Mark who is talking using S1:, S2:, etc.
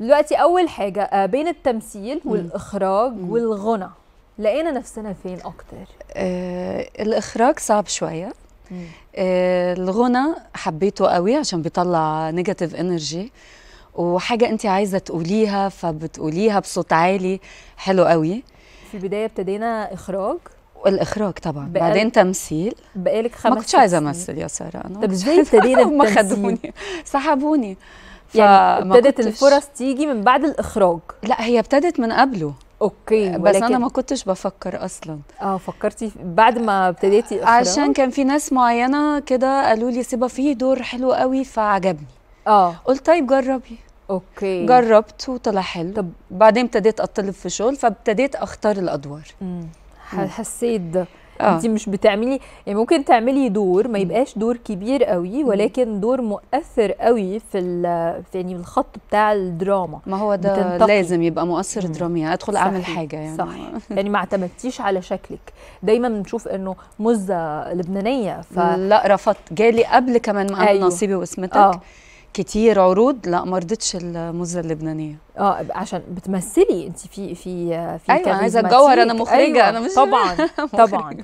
S1: دلوقتي أول حاجة آه، بين التمثيل والإخراج
S2: مم.
S1: والغنى. لقينا نفسنا فين أكتر؟
S2: آه الإخراج صعب شوية. آه الغنى حبيته قوي عشان بيطلع negative energy وحاجة انت عايزة تقوليها فبتقوليها بصوت عالي حلو قوي.
S1: في البداية ابتدينا إخراج.
S2: والاخراج طبعا.
S1: بقال-
S2: بعدين تمثيل.
S1: بقالك خمس
S2: ما كنتش
S1: عايزة.
S2: أمثل يا سارة أنا
S1: طب
S2: إزاي.
S1: ابتدينا
S2: هم؟ خدوني. سحبوني.
S1: يعني ابتدت
S2: كنتش-
S1: الفرص تيجي من بعد الإخراج.
S2: لا هي ابتدت من قبله.
S1: okay
S2: بس أنا
S1: ولكن-
S2: ما كنتش بفكر أصلا.
S1: آه فكرتي بعد ما ابتديتي إخراج؟
S2: عشان كان في ناس معينة كده قالوا لي صبا فيه دور حلو قوي فعجبني.
S1: آه.
S2: قلت طيب جربي.
S1: okay.
S2: جربت وطلع حلو.
S1: طب-
S2: بعدين ابتديت اطلب في شغل فابتديت أختار الأدوار.
S1: مم. حسيت ده
S2: آه.
S1: انت مش بتعملي يعني ممكن تعملي دور ما يبقاش دور كبير قوي ولكن دور مؤثر قوي في ال- في يعني الخط بتاع الدراما.
S2: ما هو ده
S1: بتنتقي.
S2: لازم يبقى مؤثر. درامي ادخل أعمل
S1: صحيح،
S2: حاجة يعني.
S1: صح يعني ما اعتمدتيش على شكلك. دايما بنشوف إنه مزة لبنانية ف
S2: لا رفضت. جالي قبل كمان ما اعمل
S1: أيوه.
S2: نصيبي وقسمتك.
S1: آه.
S2: كتير عروض لا ما رضيتش الموزة اللبنانية.
S1: آه عشان بتمثلي؟ انت في في في
S2: أيوة، عايزة
S1: charismatic.
S2: أتجوهر، أنا مخرجة،
S1: أيوة
S2: أنا مش-
S1: طبعا طبعا.